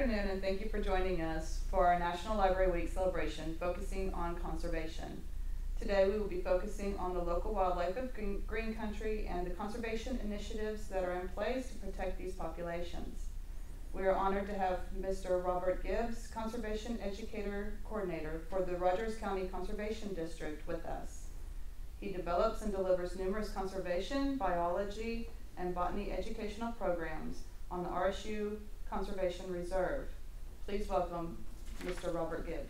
afternoon and thank you for joining us for our National Library Week celebration focusing on conservation. Today we will be focusing on the local wildlife of green, green country and the conservation initiatives that are in place to protect these populations. We are honored to have Mr. Robert Gibbs, Conservation Educator Coordinator for the Rogers County Conservation District with us. He develops and delivers numerous conservation, biology, and botany educational programs on the RSU Conservation Reserve. Please welcome Mr. Robert Gibbs.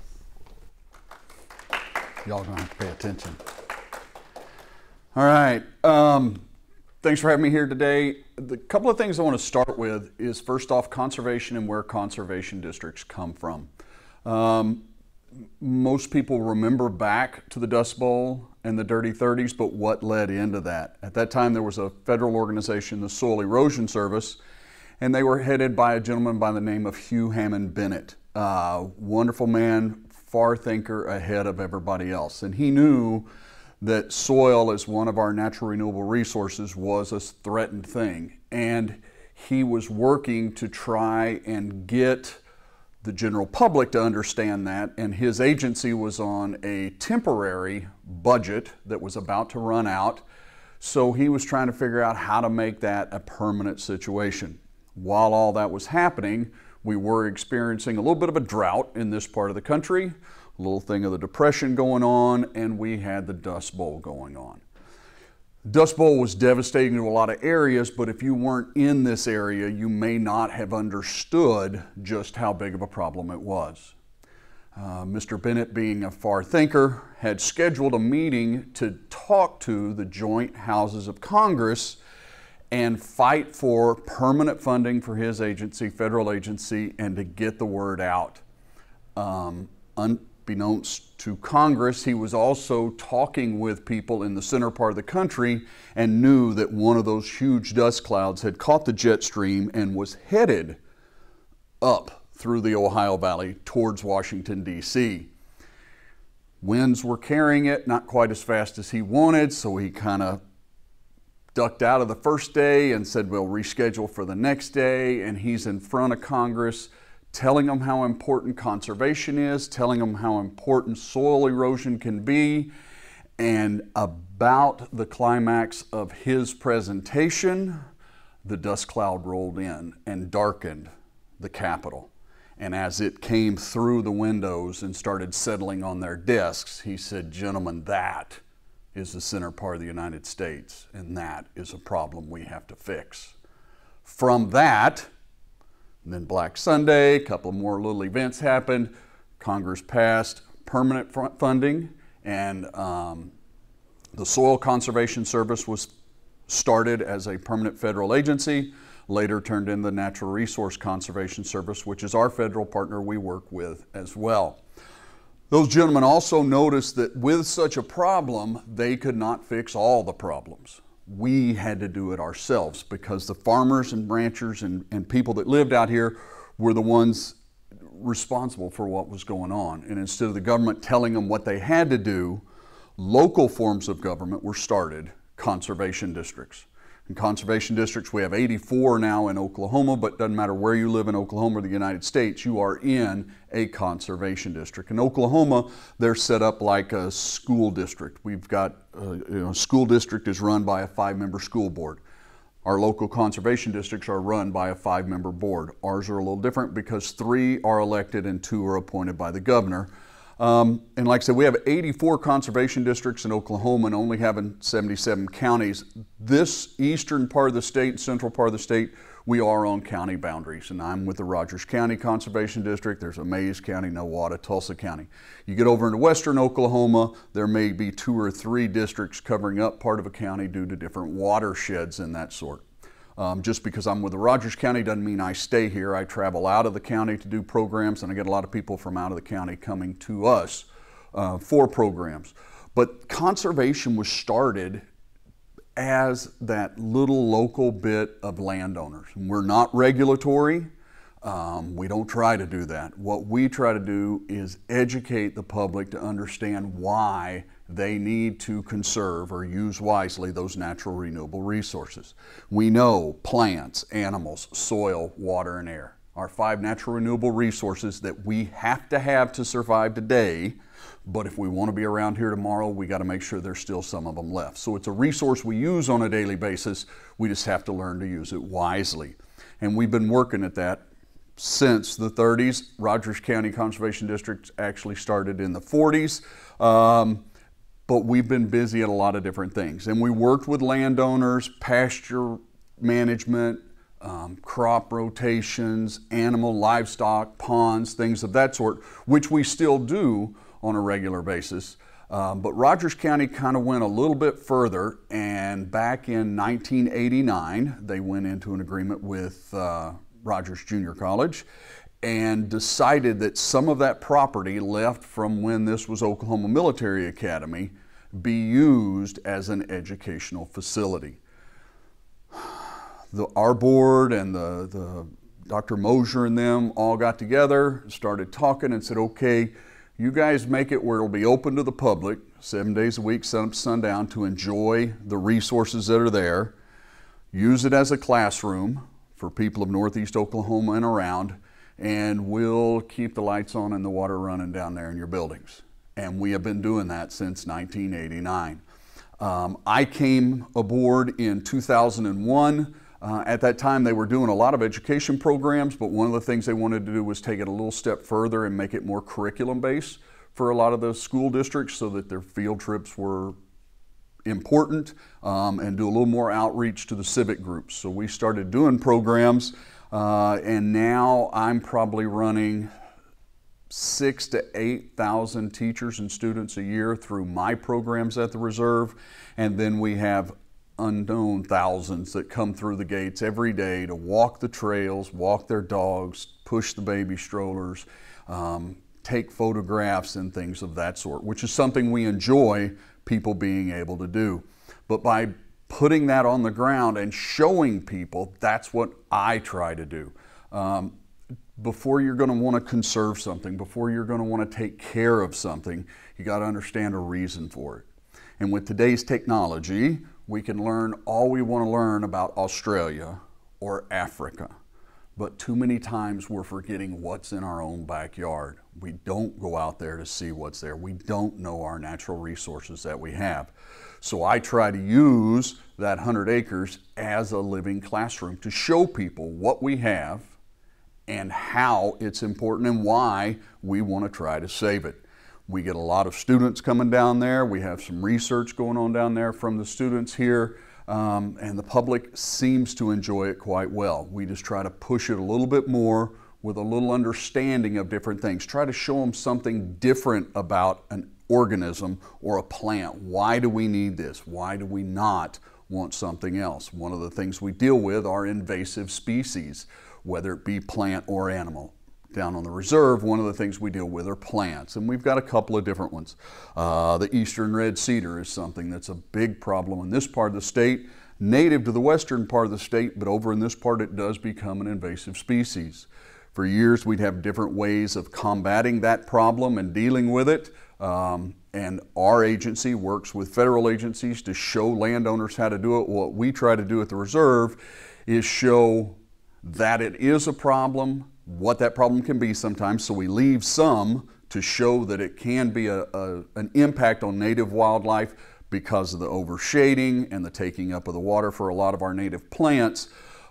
Y'all gonna have to pay attention. All right. Um, thanks for having me here today. The couple of things I want to start with is first off, conservation and where conservation districts come from. Um, most people remember back to the Dust Bowl and the Dirty 30s, but what led into that? At that time, there was a federal organization, the Soil Erosion Service, and they were headed by a gentleman by the name of Hugh Hammond Bennett. Wonderful man, far thinker ahead of everybody else. And he knew that soil as one of our natural renewable resources was a threatened thing. And he was working to try and get the general public to understand that, and his agency was on a temporary budget that was about to run out. So he was trying to figure out how to make that a permanent situation. While all that was happening, we were experiencing a little bit of a drought in this part of the country, a little thing of the depression going on, and we had the Dust Bowl going on. Dust Bowl was devastating to a lot of areas, but if you weren't in this area, you may not have understood just how big of a problem it was. Uh, Mr. Bennett, being a far thinker, had scheduled a meeting to talk to the joint houses of Congress and fight for permanent funding for his agency, federal agency, and to get the word out. Um, unbeknownst to Congress, he was also talking with people in the center part of the country and knew that one of those huge dust clouds had caught the jet stream and was headed up through the Ohio Valley towards Washington, D.C. Winds were carrying it, not quite as fast as he wanted, so he kind of ducked out of the first day and said, we'll reschedule for the next day. And he's in front of Congress telling them how important conservation is, telling them how important soil erosion can be. And about the climax of his presentation, the dust cloud rolled in and darkened the Capitol. And as it came through the windows and started settling on their desks, he said, Gentlemen, that is the center part of the United States, and that is a problem we have to fix. From that, then Black Sunday, a couple more little events happened. Congress passed permanent funding, and um, the Soil Conservation Service was started as a permanent federal agency, later turned into the Natural Resource Conservation Service, which is our federal partner we work with as well. Those gentlemen also noticed that with such a problem, they could not fix all the problems. We had to do it ourselves because the farmers and ranchers and, and people that lived out here were the ones responsible for what was going on. And instead of the government telling them what they had to do, local forms of government were started, conservation districts. In conservation districts, we have 84 now in Oklahoma, but doesn't matter where you live in Oklahoma or the United States, you are in a conservation district. In Oklahoma, they're set up like a school district. We've got, uh, you know, a school district is run by a five-member school board. Our local conservation districts are run by a five-member board. Ours are a little different because three are elected and two are appointed by the governor. Um, and like I said, we have 84 conservation districts in Oklahoma and only having 77 counties. This eastern part of the state, central part of the state, we are on county boundaries. And I'm with the Rogers County Conservation District. There's a Mayes County, Nowata, Tulsa County. You get over into western Oklahoma, there may be two or three districts covering up part of a county due to different watersheds and that sort. Um, just because I'm with the Rogers County doesn't mean I stay here. I travel out of the county to do programs, and I get a lot of people from out of the county coming to us uh, for programs. But conservation was started as that little local bit of landowners. We're not regulatory. Um, we don't try to do that. What we try to do is educate the public to understand why they need to conserve or use wisely those natural renewable resources. We know plants, animals, soil, water, and air are five natural renewable resources that we have to have to survive today. But if we want to be around here tomorrow, we got to make sure there's still some of them left. So it's a resource we use on a daily basis. We just have to learn to use it wisely. And we've been working at that since the 30s. Rogers County Conservation District actually started in the 40s. Um, but we've been busy at a lot of different things. And we worked with landowners, pasture management, um, crop rotations, animal, livestock, ponds, things of that sort, which we still do on a regular basis. Um, but Rogers County kind of went a little bit further, and back in 1989, they went into an agreement with uh, Rogers Junior College and decided that some of that property left from when this was Oklahoma Military Academy be used as an educational facility the, our board and the, the Dr. Mosier and them all got together, started talking, and said, okay, you guys make it where it'll be open to the public seven days a week, sun up, sundown, to enjoy the resources that are there. Use it as a classroom for people of Northeast Oklahoma and around, and we'll keep the lights on and the water running down there in your buildings. And we have been doing that since 1989. Um, I came aboard in 2001. Uh, at that time, they were doing a lot of education programs, but one of the things they wanted to do was take it a little step further and make it more curriculum based for a lot of the school districts so that their field trips were important um, and do a little more outreach to the civic groups. So we started doing programs, uh, and now I'm probably running six to 8,000 teachers and students a year through my programs at the reserve. And then we have unknown thousands that come through the gates every day to walk the trails, walk their dogs, push the baby strollers, um, take photographs and things of that sort, which is something we enjoy people being able to do. But by putting that on the ground and showing people, that's what I try to do. Um, before you're going to want to conserve something, before you're going to want to take care of something, you got to understand a reason for it. And with today's technology, we can learn all we want to learn about Australia or Africa. But too many times we're forgetting what's in our own backyard. We don't go out there to see what's there. We don't know our natural resources that we have. So I try to use that 100 acres as a living classroom to show people what we have and how it's important and why we want to try to save it. We get a lot of students coming down there. We have some research going on down there from the students here, um, and the public seems to enjoy it quite well. We just try to push it a little bit more with a little understanding of different things. Try to show them something different about an organism or a plant. Why do we need this? Why do we not want something else? One of the things we deal with are invasive species, whether it be plant or animal down on the reserve, one of the things we deal with are plants, and we've got a couple of different ones. Uh, the eastern red cedar is something that's a big problem in this part of the state, native to the western part of the state, but over in this part it does become an invasive species. For years, we'd have different ways of combating that problem and dealing with it. Um, and our agency works with federal agencies to show landowners how to do it. What we try to do at the reserve is show that it is a problem, what that problem can be sometimes, so we leave some to show that it can be a, a, an impact on native wildlife because of the overshading and the taking up of the water for a lot of our native plants.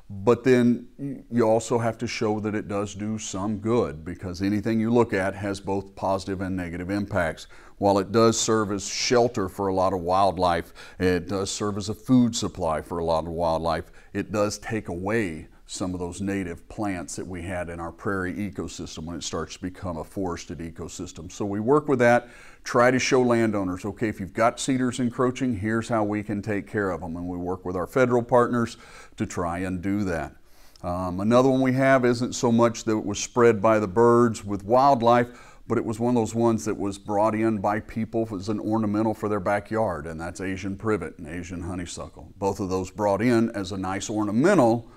But then you also have to show that it does do some good because anything you look at has both positive and negative impacts. While it does serve as shelter for a lot of wildlife, it does serve as a food supply for a lot of wildlife, it does take away some of those native plants that we had in our prairie ecosystem when it starts to become a forested ecosystem. So we work with that, try to show landowners, okay, if you've got cedars encroaching, here's how we can take care of them. And we work with our federal partners to try and do that. Um, another one we have isn't so much that it was spread by the birds with wildlife, but it was one of those ones that was brought in by people as an ornamental for their backyard, and that's Asian privet and Asian honeysuckle. Both of those brought in as a nice ornamental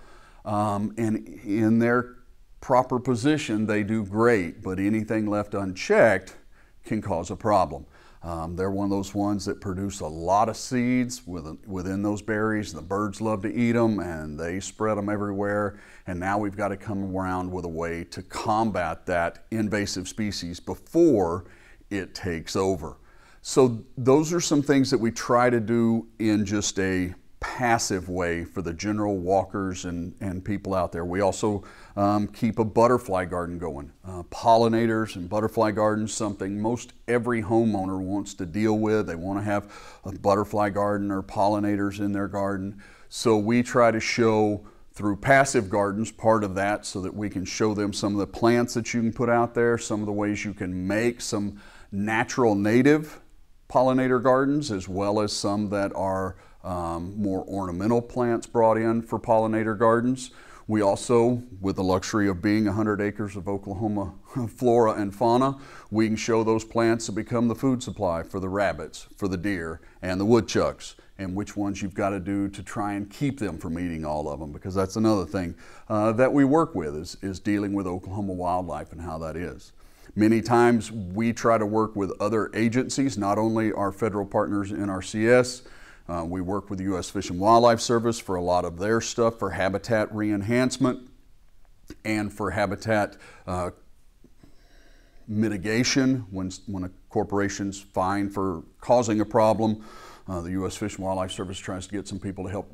um, and in their proper position, they do great, but anything left unchecked can cause a problem. Um, they're one of those ones that produce a lot of seeds within, within those berries. The birds love to eat them and they spread them everywhere. And now we've got to come around with a way to combat that invasive species before it takes over. So those are some things that we try to do in just a passive way for the general walkers and, and people out there. We also um, keep a butterfly garden going. Uh, pollinators and butterfly gardens, something most every homeowner wants to deal with. They want to have a butterfly garden or pollinators in their garden. So we try to show through passive gardens part of that so that we can show them some of the plants that you can put out there, some of the ways you can make some natural native pollinator gardens as well as some that are um, more ornamental plants brought in for pollinator gardens. We also, with the luxury of being 100 acres of Oklahoma flora and fauna, we can show those plants to become the food supply for the rabbits, for the deer, and the woodchucks, and which ones you've got to do to try and keep them from eating all of them, because that's another thing uh, that we work with is, is dealing with Oklahoma wildlife and how that is. Many times we try to work with other agencies, not only our federal partners NRCS, uh, we work with the U.S. Fish and Wildlife Service for a lot of their stuff for habitat re-enhancement and for habitat uh, mitigation when, when a corporation's fined for causing a problem. Uh, the U.S. Fish and Wildlife Service tries to get some people to help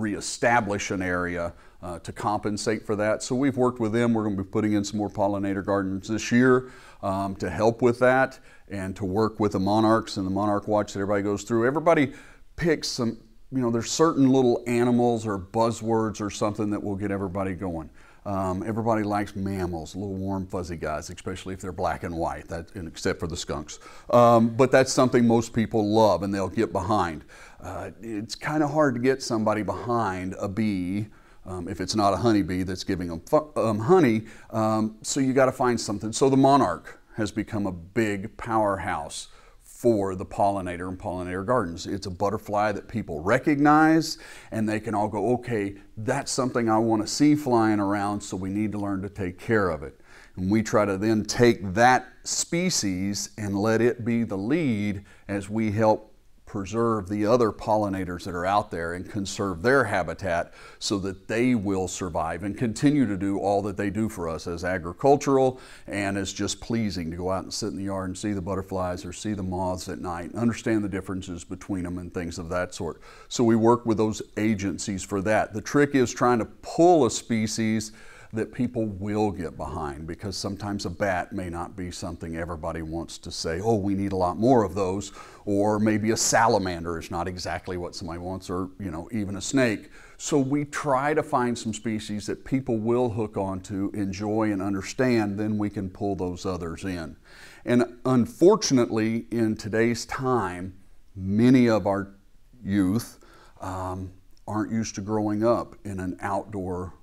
reestablish an area uh, to compensate for that. So we've worked with them. We're going to be putting in some more pollinator gardens this year um, to help with that and to work with the monarchs and the monarch watch that everybody goes through. Everybody picks some, you know, there's certain little animals or buzzwords or something that will get everybody going. Um, everybody likes mammals, little warm, fuzzy guys, especially if they're black and white, that, except for the skunks. Um, but that's something most people love and they'll get behind. Uh, it's kind of hard to get somebody behind a bee um, if it's not a honeybee that's giving them um, honey. Um, so you got to find something. So the monarch has become a big powerhouse for the pollinator and pollinator gardens. It's a butterfly that people recognize and they can all go, okay, that's something I want to see flying around, so we need to learn to take care of it. And we try to then take that species and let it be the lead as we help preserve the other pollinators that are out there and conserve their habitat so that they will survive and continue to do all that they do for us as agricultural and as just pleasing to go out and sit in the yard and see the butterflies or see the moths at night and understand the differences between them and things of that sort. So we work with those agencies for that. The trick is trying to pull a species that people will get behind because sometimes a bat may not be something everybody wants to say, oh, we need a lot more of those, or maybe a salamander is not exactly what somebody wants, or you know, even a snake. So we try to find some species that people will hook onto, enjoy, and understand, then we can pull those others in. And unfortunately, in today's time, many of our youth um, aren't used to growing up in an outdoor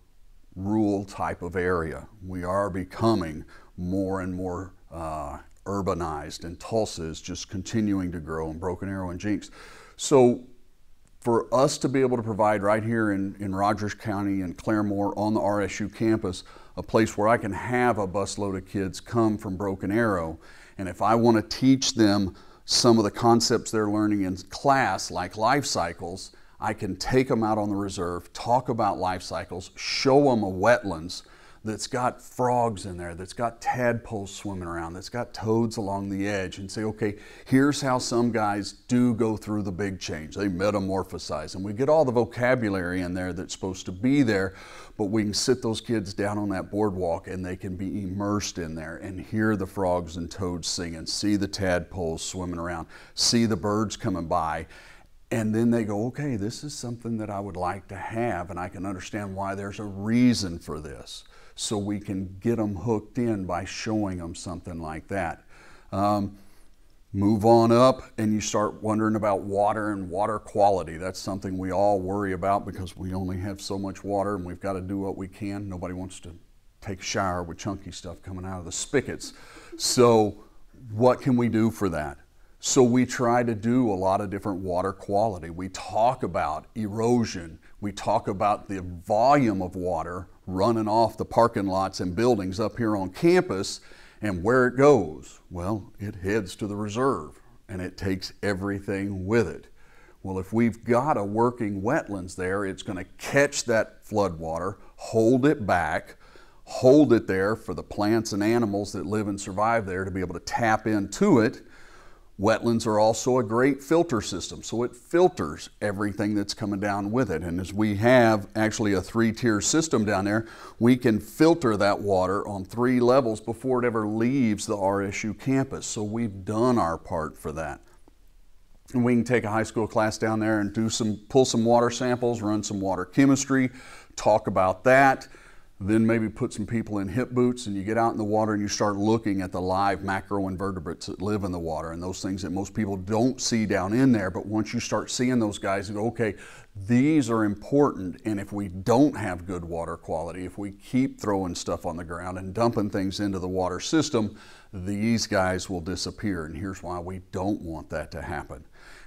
rural type of area. We are becoming more and more uh, urbanized, and Tulsa is just continuing to grow, and Broken Arrow and Jenks. So, for us to be able to provide right here in, in Rogers County and Claremore on the RSU campus a place where I can have a busload of kids come from Broken Arrow, and if I want to teach them some of the concepts they're learning in class, like life cycles, I can take them out on the reserve, talk about life cycles, show them a wetlands that's got frogs in there, that's got tadpoles swimming around, that's got toads along the edge, and say, okay, here's how some guys do go through the big change. They metamorphosize. And we get all the vocabulary in there that's supposed to be there, but we can sit those kids down on that boardwalk and they can be immersed in there and hear the frogs and toads singing, see the tadpoles swimming around, see the birds coming by and then they go, okay, this is something that I would like to have, and I can understand why there's a reason for this. So we can get them hooked in by showing them something like that. Um, move on up, and you start wondering about water and water quality. That's something we all worry about because we only have so much water and we've got to do what we can. Nobody wants to take a shower with chunky stuff coming out of the spigots. So, what can we do for that? So we try to do a lot of different water quality. We talk about erosion. We talk about the volume of water running off the parking lots and buildings up here on campus And where it goes, well, it heads to the reserve and it takes everything with it. Well, if we've got a working wetlands there, it's going to catch that flood water, hold it back, hold it there for the plants and animals that live and survive there to be able to tap into it Wetlands are also a great filter system, so it filters everything that's coming down with it. And as we have actually a three tier system down there, we can filter that water on three levels before it ever leaves the RSU campus. So we've done our part for that. And we can take a high school class down there and do some, pull some water samples, run some water chemistry, talk about that then maybe put some people in hip boots and you get out in the water and you start looking at the live macroinvertebrates that live in the water and those things that most people don't see down in there. But once you start seeing those guys, you go, okay, these are important. And if we don't have good water quality, if we keep throwing stuff on the ground and dumping things into the water system, these guys will disappear. And here's why we don't want that to happen.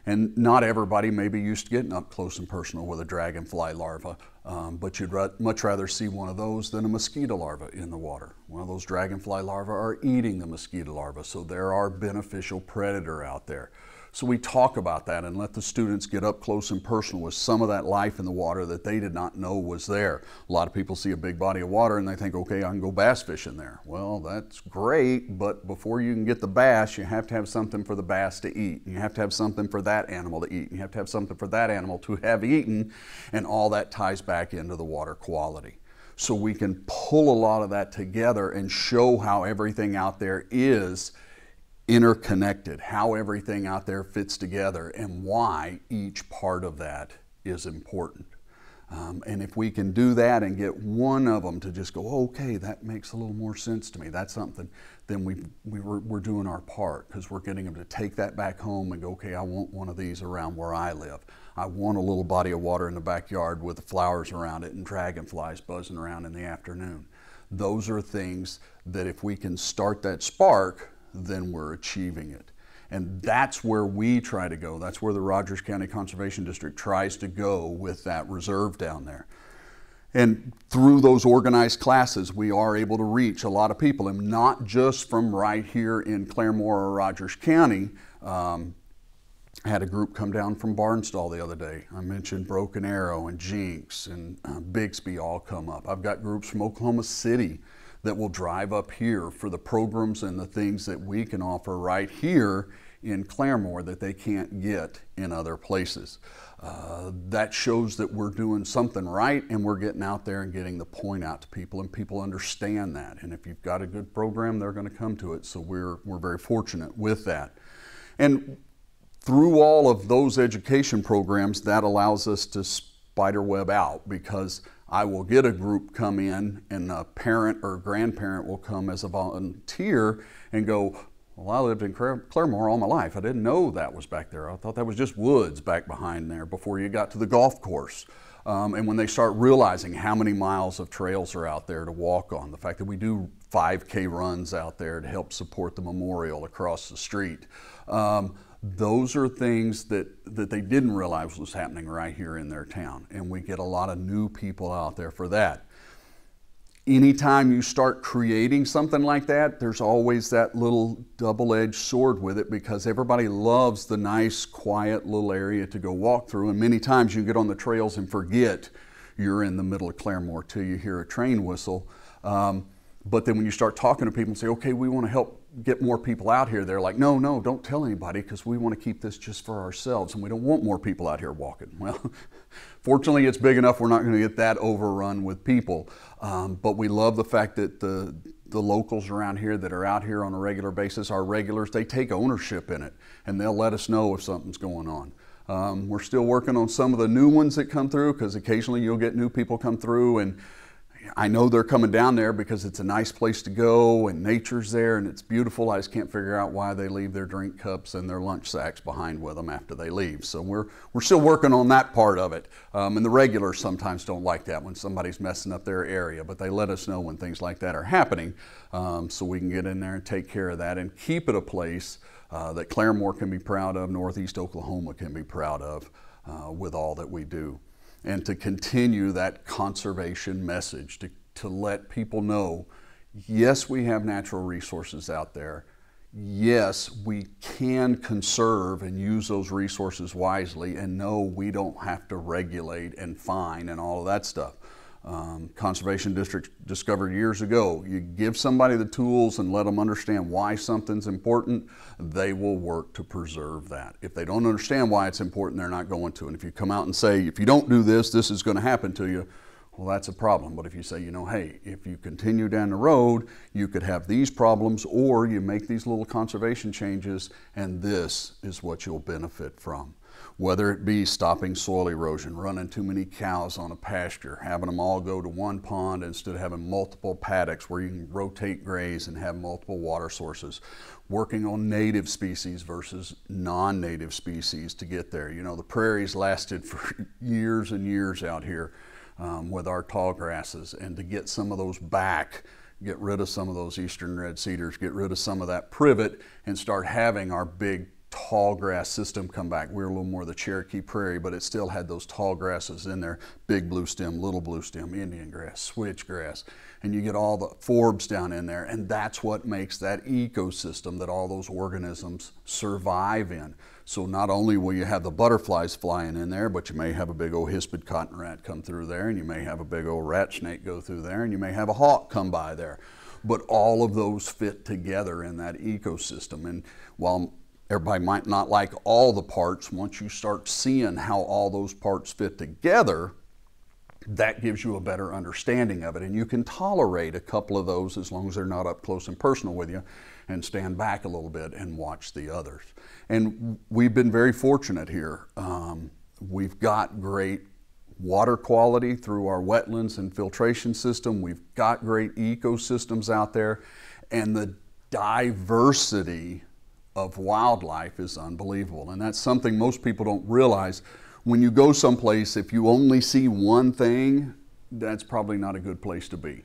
And not everybody may be used to getting up close and personal with a dragonfly larva, um, but you'd much rather see one of those than a mosquito larva in the water. One of those dragonfly larvae are eating the mosquito larva, so there are beneficial predator out there. So we talk about that and let the students get up close and personal with some of that life in the water that they did not know was there. A lot of people see a big body of water and they think, okay, I can go bass fishing there. Well, that's great, but before you can get the bass, you have to have something for the bass to eat. You have to have something for that animal to eat. You have to have something for that animal to have eaten, and all that ties back into the water quality so we can pull a lot of that together and show how everything out there is interconnected, how everything out there fits together, and why each part of that is important. Um, and if we can do that and get one of them to just go, okay, that makes a little more sense to me, that's something, then we, we were, we're doing our part because we're getting them to take that back home and go, okay, I want one of these around where I live. I want a little body of water in the backyard with the flowers around it and dragonflies buzzing around in the afternoon. Those are things that if we can start that spark, then we're achieving it. And that's where we try to go. That's where the Rogers County Conservation District tries to go with that reserve down there. And through those organized classes, we are able to reach a lot of people, and not just from right here in Claremore or Rogers County. Um, I had a group come down from Barnsdall the other day. I mentioned Broken Arrow and Jenks and uh, Bixby all come up. I've got groups from Oklahoma City that will drive up here for the programs and the things that we can offer right here in Claremore that they can't get in other places. Uh, that shows that we're doing something right and we're getting out there and getting the point out to people and people understand that. And if you've got a good program, they're going to come to it. So we're, we're very fortunate with that. And through all of those education programs, that allows us to spiderweb out because I will get a group come in and a parent or grandparent will come as a volunteer and go, well, I lived in Claremore all my life. I didn't know that was back there. I thought that was just woods back behind there before you got to the golf course. Um, and when they start realizing how many miles of trails are out there to walk on, the fact that we do 5K runs out there to help support the memorial across the street, um, those are things that, that they didn't realize was happening right here in their town. And we get a lot of new people out there for that. Anytime you start creating something like that, there's always that little double edged sword with it because everybody loves the nice, quiet little area to go walk through. And many times you get on the trails and forget you're in the middle of Claremore till you hear a train whistle. Um, but then when you start talking to people and say, okay, we want to help get more people out here, they're like, no, no, don't tell anybody because we want to keep this just for ourselves and we don't want more people out here walking. Well, fortunately, it's big enough we're not going to get that overrun with people. Um, but we love the fact that the, the locals around here that are out here on a regular basis, our regulars, they take ownership in it and they'll let us know if something's going on. Um, we're still working on some of the new ones that come through because occasionally you'll get new people come through and I know they're coming down there because it's a nice place to go and nature's there and it's beautiful. I just can't figure out why they leave their drink cups and their lunch sacks behind with them after they leave. So we're, we're still working on that part of it. Um, and the regulars sometimes don't like that when somebody's messing up their area, but they let us know when things like that are happening um, so we can get in there and take care of that and keep it a place uh, that Claremore can be proud of, Northeast Oklahoma can be proud of uh, with all that we do and to continue that conservation message, to, to let people know yes, we have natural resources out there. Yes, we can conserve and use those resources wisely, and no, we don't have to regulate and fine and all of that stuff. Um, conservation districts discovered years ago you give somebody the tools and let them understand why something's important, they will work to preserve that. If they don't understand why it's important, they're not going to. And if you come out and say, if you don't do this, this is going to happen to you, well, that's a problem. But if you say, you know, hey, if you continue down the road, you could have these problems, or you make these little conservation changes, and this is what you'll benefit from. Whether it be stopping soil erosion, running too many cows on a pasture, having them all go to one pond instead of having multiple paddocks where you can rotate graze and have multiple water sources, working on native species versus non native species to get there. You know, the prairies lasted for years and years out here um, with our tall grasses and to get some of those back, get rid of some of those eastern red cedars, get rid of some of that privet and start having our big tall grass system come back. We are a little more the Cherokee Prairie, but it still had those tall grasses in there, big blue stem, little blue stem, Indian grass, switchgrass, and you get all the forbs down in there, and that's what makes that ecosystem that all those organisms survive in. So not only will you have the butterflies flying in there, but you may have a big old hispid cotton rat come through there, and you may have a big old rat snake go through there, and you may have a hawk come by there. But all of those fit together in that ecosystem. And while everybody might not like all the parts, once you start seeing how all those parts fit together, that gives you a better understanding of it. And you can tolerate a couple of those as long as they're not up close and personal with you and stand back a little bit and watch the others. And we've been very fortunate here. Um, we've got great water quality through our wetlands and filtration system. We've got great ecosystems out there. And the diversity of wildlife is unbelievable. And that's something most people don't realize. When you go someplace, if you only see one thing, that's probably not a good place to be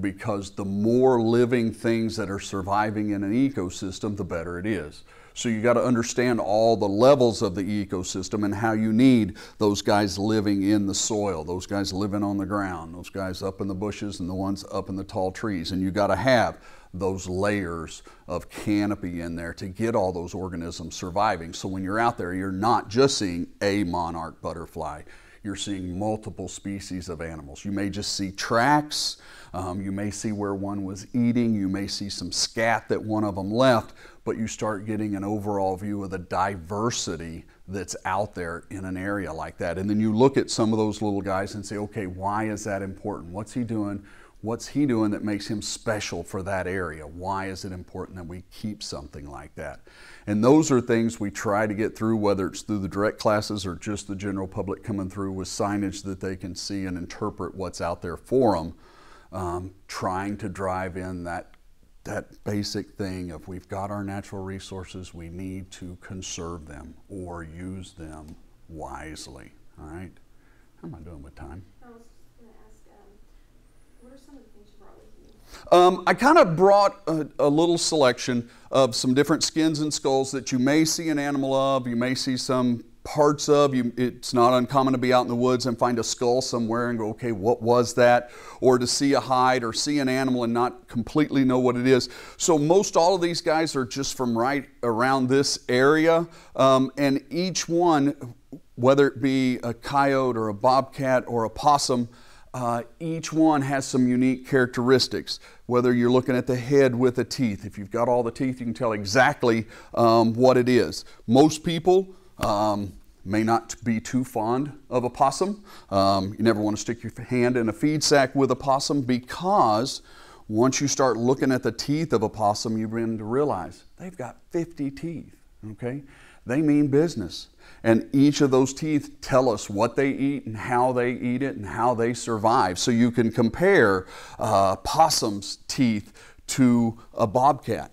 because the more living things that are surviving in an ecosystem, the better it is. So you got to understand all the levels of the ecosystem and how you need those guys living in the soil, those guys living on the ground, those guys up in the bushes and the ones up in the tall trees. And you got to have those layers of canopy in there to get all those organisms surviving. So when you're out there, you're not just seeing a monarch butterfly you're seeing multiple species of animals. You may just see tracks, um, you may see where one was eating, you may see some scat that one of them left, but you start getting an overall view of the diversity that's out there in an area like that. And then you look at some of those little guys and say, okay, why is that important? What's he doing? What's he doing that makes him special for that area? Why is it important that we keep something like that? And those are things we try to get through, whether it's through the direct classes or just the general public coming through with signage that they can see and interpret what's out there for them, um, trying to drive in that, that basic thing of we've got our natural resources, we need to conserve them or use them wisely. All right? How am I doing with time? Um, I kind of brought a, a, little selection of some different skins and skulls that you may see an animal of, you may see some parts of. You, it's not uncommon to be out in the woods and find a skull somewhere and go, okay, what was that? Or to see a hide or see an animal and not completely know what it is. So most all of these guys are just from right around this area, um, and each one, whether it be a coyote or a bobcat or a possum, uh, each one has some unique characteristics. Whether you're looking at the head with the teeth, if you've got all the teeth, you can tell exactly um, what it is. Most people um, may not be too fond of a possum. Um, you never want to stick your hand in a feed sack with a possum because once you start looking at the teeth of a possum, you begin to realize they've got 50 teeth. Okay, they mean business. And each of those teeth tell us what they eat and how they eat it and how they survive. So you can compare uh, possum's teeth to a bobcat.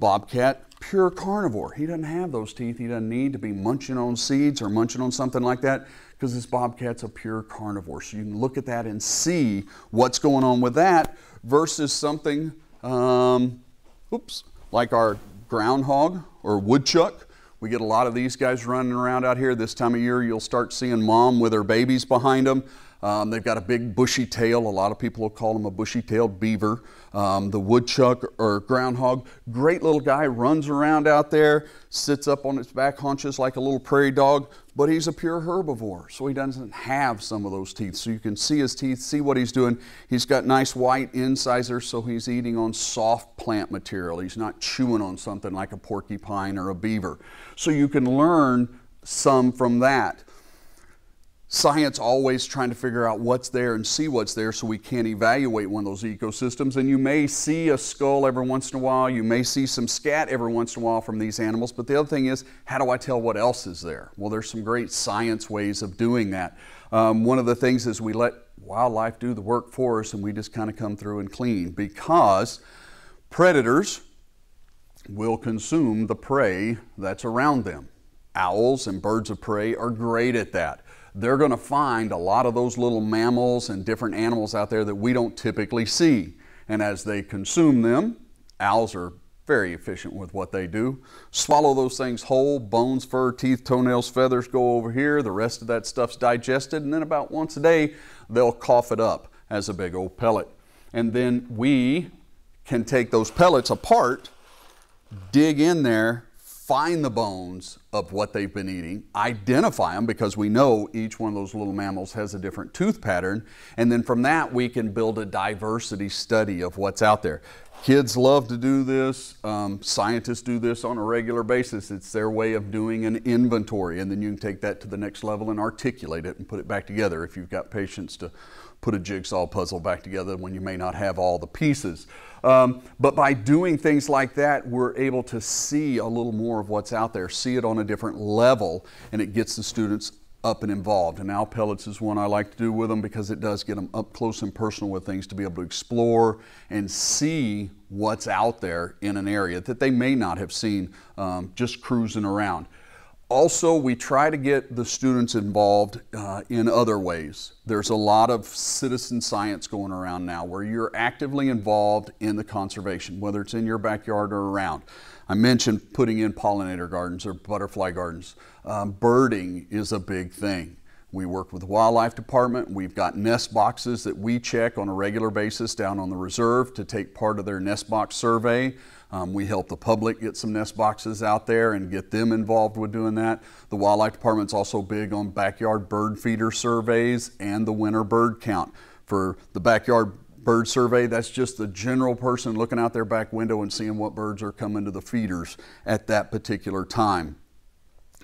Bobcat, pure carnivore. He doesn't have those teeth. He doesn't need to be munching on seeds or munching on something like that because this bobcat's a pure carnivore. So you can look at that and see what's going on with that versus something, um, oops, like our groundhog or woodchuck we get a lot of these guys running around out here. This time of year, you'll start seeing mom with her babies behind them. Um, they've got a big bushy tail. A lot of people will call them a bushy tailed beaver. Um, the woodchuck or groundhog, great little guy, runs around out there, sits up on its back haunches like a little prairie dog, but he's a pure herbivore, so he doesn't have some of those teeth. So you can see his teeth, see what he's doing. He's got nice white incisors, so he's eating on soft plant material. He's not chewing on something like a porcupine or a beaver. So you can learn some from that science always trying to figure out what's there and see what's there so we can evaluate one of those ecosystems. And you may see a skull every once in a while, you may see some scat every once in a while from these animals, but the other thing is, how do I tell what else is there? Well, there's some great science ways of doing that. Um, one of the things is we let wildlife do the work for us and we just kind of come through and clean because predators will consume the prey that's around them. Owls and birds of prey are great at that they're going to find a lot of those little mammals and different animals out there that we don't typically see. And as they consume them, owls are very efficient with what they do. Swallow those things whole, bones, fur, teeth, toenails, feathers go over here. The rest of that stuff's digested, and then about once a day, they'll cough it up as a big old pellet. And then we can take those pellets apart, dig in there, find the bones of what they've been eating, identify them because we know each one of those little mammals has a different tooth pattern, and then from that we can build a diversity study of what's out there. Kids love to do this. Um, scientists do this on a regular basis. It's their way of doing an inventory, and then you can take that to the next level and articulate it and put it back together if you've got patience to put a jigsaw puzzle back together when you may not have all the pieces. Um, but by doing things like that, we're able to see a little more of what's out there, see it on a different level, and it gets the students up and involved. And owl pellets is one I like to do with them because it does get them up close and personal with things to be able to explore and see what's out there in an area that they may not have seen um, just cruising around. Also, we try to get the students involved uh, in other ways. There's a lot of citizen science going around now where you're actively involved in the conservation, whether it's in your backyard or around. I mentioned putting in pollinator gardens or butterfly gardens. Um, birding is a big thing. We work with the wildlife department. We've got nest boxes that we check on a regular basis down on the reserve to take part of their nest box survey. Um, we help the public get some nest boxes out there and get them involved with doing that. The wildlife department's also big on backyard bird feeder surveys and the winter bird count. For the backyard bird survey, that's just the general person looking out their back window and seeing what birds are coming to the feeders at that particular time.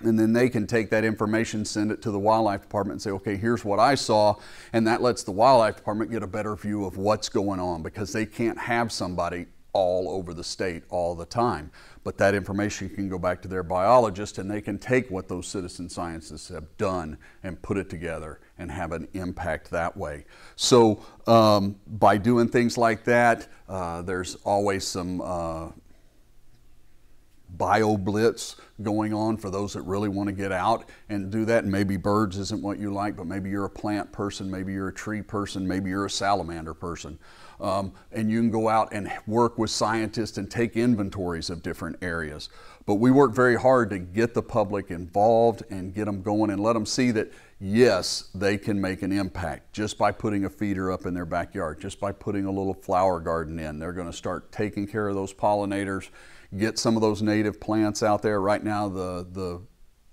And then they can take that information, send it to the wildlife department and say, okay, here's what I saw. And that lets the wildlife department get a better view of what's going on because they can't have somebody all over the state all the time. But that information can go back to their biologist and they can take what those citizen scientists have done and put it together and have an impact that way. So um, by doing things like that, uh, there's always some uh, bio blitz going on for those that really want to get out and do that. And maybe birds isn't what you like, but maybe you're a plant person, maybe you're a tree person, maybe you're a salamander person. Um, and you can go out and work with scientists and take inventories of different areas. But we work very hard to get the public involved and get them going and let them see that yes, they can make an impact just by putting a feeder up in their backyard, just by putting a little flower garden in. They're going to start taking care of those pollinators, get some of those native plants out there. Right now, the, the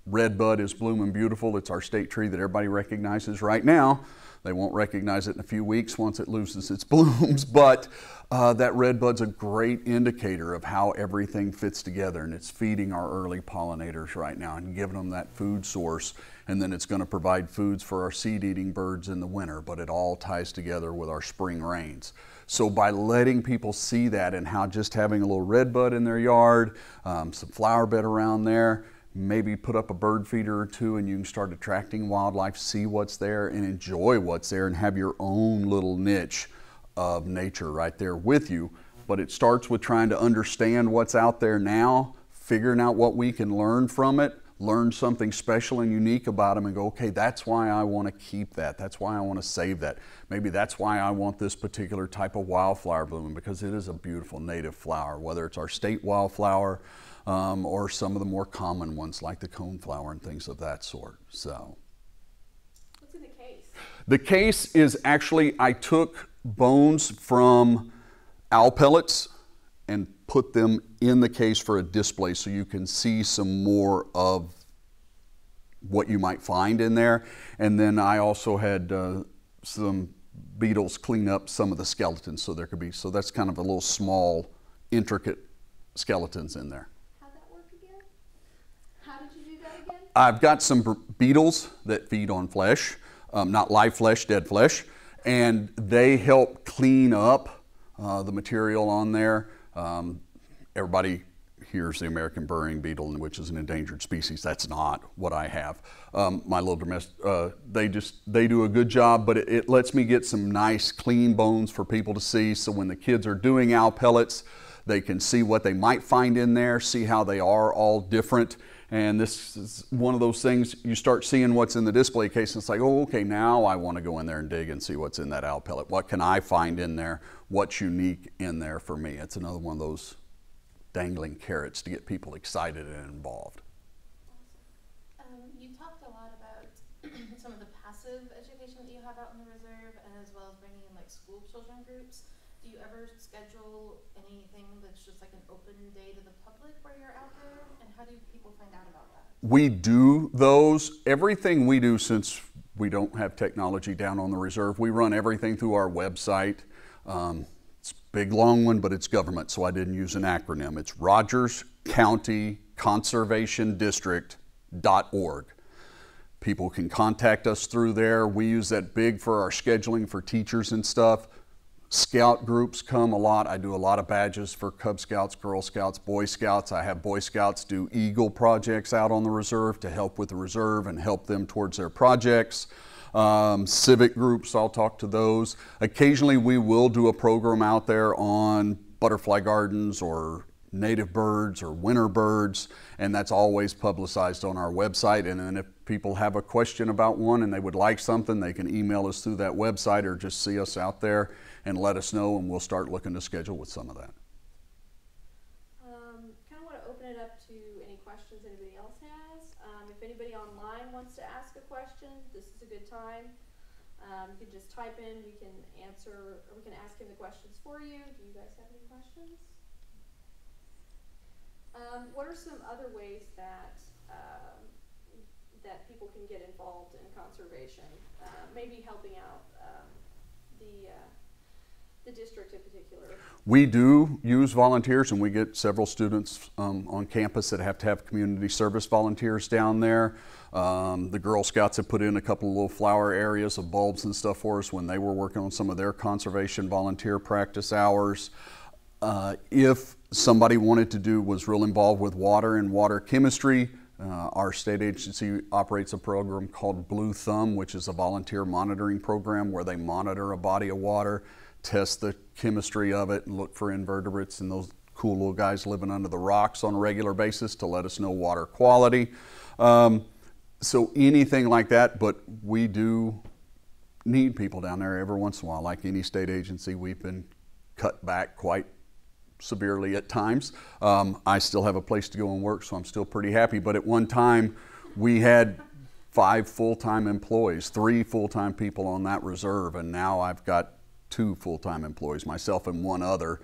red bud is blooming beautiful. It's our state tree that everybody recognizes right now. They won't recognize it in a few weeks once it loses its blooms, but uh, that red bud's a great indicator of how everything fits together, and it's feeding our early pollinators right now and giving them that food source. And then it's going to provide foods for our seed eating birds in the winter, but it all ties together with our spring rains. So by letting people see that and how just having a little red bud in their yard, um, some flower bed around there, maybe put up a bird feeder or two and you can start attracting wildlife, see what's there and enjoy what's there and have your own little niche of nature right there with you. But it starts with trying to understand what's out there now, figuring out what we can learn from it, learn something special and unique about them and go, okay, that's why I want to keep that. That's why I want to save that. Maybe that's why I want this particular type of wildflower blooming because it is a beautiful native flower, whether it's our state wildflower um, or some of the more common ones like the coneflower and things of that sort. So. What's in the case? The case is actually, I took bones from owl pellets and put them in the case for a display so you can see some more of what you might find in there. And then I also had uh, some beetles clean up some of the skeletons so there could be, so that's kind of a little small, intricate skeletons in there. How'd that work again? How did you do that again? I've got some beetles that feed on flesh, um, not live flesh, dead flesh, and they help clean up uh, the material on there. Um, everybody hears the American burying beetle, which is an endangered species. That's not what I have. Um, my little domestic, uh, they just they do a good job, but it, it lets me get some nice, clean bones for people to see. So when the kids are doing owl pellets, they can see what they might find in there, see how they are all different. And this is one of those things you start seeing what's in the display case, and it's like, oh, okay, now I want to go in there and dig and see what's in that owl pellet. What can I find in there? What's unique in there for me? It's another one of those dangling carrots to get people excited and involved. Um, you talked a lot about some of the passive education that you have out in the reserve, and as well as bringing in like school children groups. Do you ever schedule anything that's just like an open day to the public where you're out there? And how do people find out about that? We do those. Everything we do, since we don't have technology down on the reserve, we run everything through our website. Um, it's a big long one, but it's government, so I didn't use an acronym. It's Rogers County Conservation District.org. People can contact us through there. We use that big for our scheduling for teachers and stuff. Scout groups come a lot. I do a lot of badges for Cub Scouts, Girl Scouts, Boy Scouts. I have Boy Scouts do Eagle projects out on the reserve to help with the reserve and help them towards their projects. Um, civic groups, I'll talk to those. Occasionally, we will do a program out there on butterfly gardens or native birds or winter birds, and that's always publicized on our website. And then if people have a question about one and they would like something, they can email us through that website or just see us out there and let us know, and we'll start looking to schedule with some of that. Um, kind of want to open it up to any questions anybody else has. Um, if anybody online wants to ask a question, this is a good time. Um, you can just type in, we can answer, or we can ask him the questions for you. Do you guys have any questions? Um, what are some other ways that, um, that people can get involved in conservation? Uh, maybe helping out, um, the, uh, the district in particular? We do use volunteers, and we get several students um, on campus that have to have community service volunteers down there. Um, the Girl Scouts have put in a couple of little flower areas of bulbs and stuff for us when they were working on some of their conservation volunteer practice hours. Uh, if somebody wanted to do was real involved with water and water chemistry, uh, our state agency operates a program called Blue Thumb, which is a volunteer monitoring program where they monitor a body of water test the chemistry of it and look for invertebrates and those cool little guys living under the rocks on a regular basis to let us know water quality. Um, so anything like that, but we do need people down there every once in a while. Like any state agency, we've been cut back quite severely at times. Um, I still have a place to go and work, so I'm still pretty happy. But at one time, we had five full-time employees, three full-time people on that reserve, and now I've got two full-time employees, myself and one other,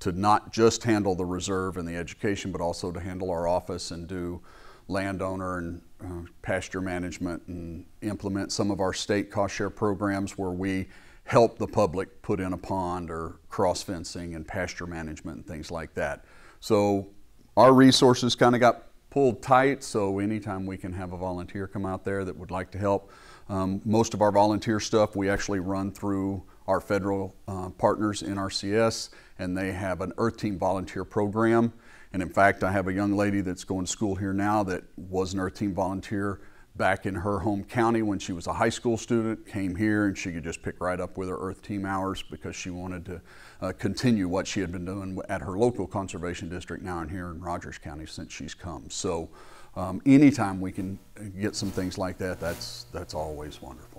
to not just handle the reserve and the education, but also to handle our office and do landowner and uh, pasture management and implement some of our state cost share programs where we help the public put in a pond or cross fencing and pasture management and things like that. So our resources kind of got pulled tight, so anytime we can have a volunteer come out there that would like to help. Um, most of our volunteer stuff we actually run through our federal uh, partners NRCS, and they have an Earth Team volunteer program. And in fact, I have a young lady that's going to school here now that was an Earth Team volunteer back in her home county when she was a high school student, came here and she could just pick right up with her Earth Team hours because she wanted to uh, continue what she had been doing at her local conservation district now and here in Rogers County since she's come. So um, anytime we can get some things like that, that's, that's always wonderful.